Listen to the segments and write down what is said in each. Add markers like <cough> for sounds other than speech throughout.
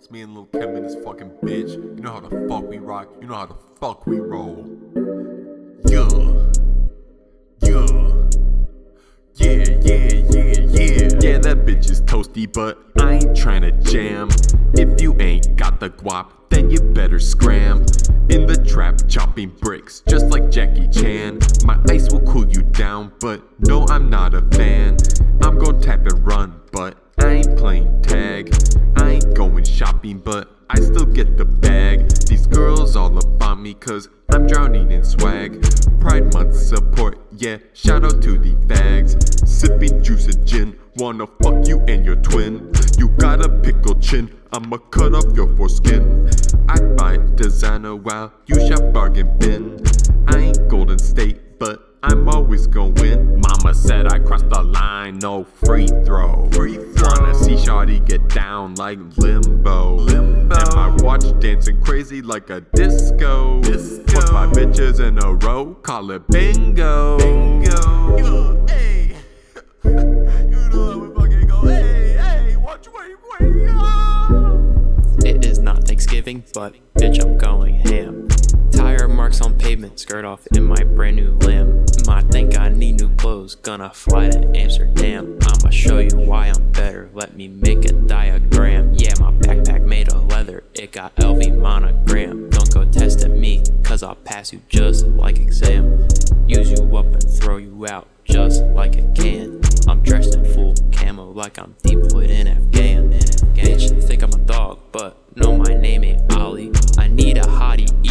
It's me and Lil Chem and this fucking bitch. You know how the fuck we rock. You know how the fuck we roll. Yeah. Yeah. Yeah, yeah, yeah, yeah. Yeah, that bitch is toasty, but I ain't tryna jam. If you ain't got the guap, then you better scram. In the trap, chopping bricks, just like Jackie Chan. My ice will cool you down, but no, I'm not a fan. I'm gon' tap and run, but I ain't playing tag. I ain't going shopping, but I still get the bag. These girls all about me, cause I'm drowning in swag. Pride Month support, yeah, shout out to the fags. Sipping juice and gin, wanna fuck you and your twin. You got a pickle chin, I'ma cut off your foreskin. I buy designer while you shop bargain bin. I ain't Golden State, but I'm always gonna win. Mama said I crossed the line, no free throw. Free throw. Wanna see Shawty get down like limbo. Limbo. And my watch dancing crazy like a disco. disco. Fuck five bitches in a row, call it bingo. Bingo. Yo, hey. <laughs> you know how we fucking go. Hey, hey, watch wait, wait, yo. It is not Thanksgiving, but bitch, I'm going ham. Pavement, skirt off in my brand new limb. I think I need new clothes, gonna fly to Amsterdam. I'ma show you why I'm better, let me make a diagram. Yeah, my backpack made of leather, it got LV monogram. Don't go test at me, cause I'll pass you just like exam. Use you up and throw you out just like a can. I'm dressed in full camo like I'm deployed in Afghan.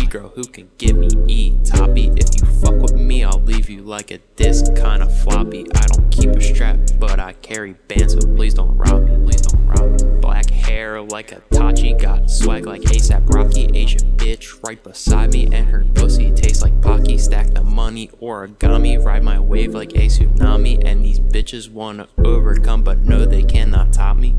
E-girl who can give me E toppy. If you fuck with me, I'll leave you like a disc kinda floppy. I don't keep a strap, but I carry bands, so please don't rob me. Please don't rob me. Black hair like a Tachi, got swag like ASAP Rocky. Asian bitch right beside me, and her pussy tastes like Pocky. Stack the money, origami, ride my wave like a tsunami. And these bitches wanna overcome, but no, they cannot top me.